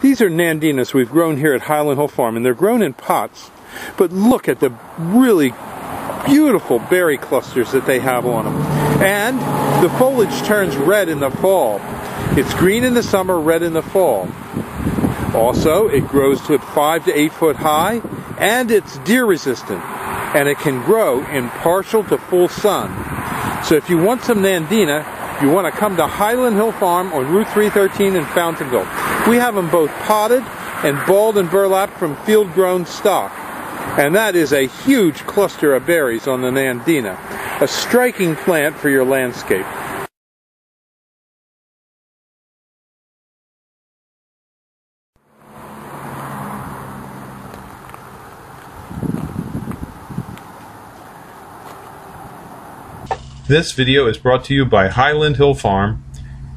These are Nandinas we've grown here at Highland Hill Farm, and they're grown in pots. But look at the really beautiful berry clusters that they have on them. And the foliage turns red in the fall. It's green in the summer, red in the fall. Also, it grows to 5 to 8 foot high, and it's deer resistant, and it can grow in partial to full sun. So if you want some Nandina, you want to come to Highland Hill Farm on Route 313 in Fountainville. We have them both potted and balled and burlap from field grown stock. And that is a huge cluster of berries on the Nandina, a striking plant for your landscape. This video is brought to you by Highland Hill Farm.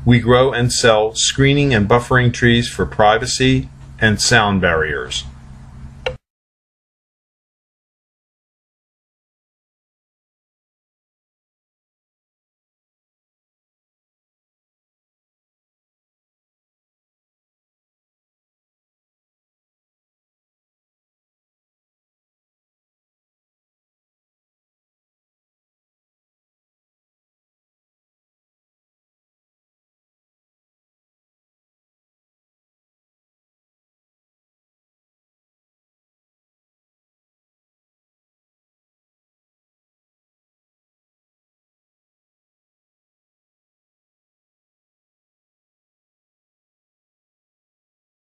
We grow and sell screening and buffering trees for privacy and sound barriers.